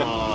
Oh.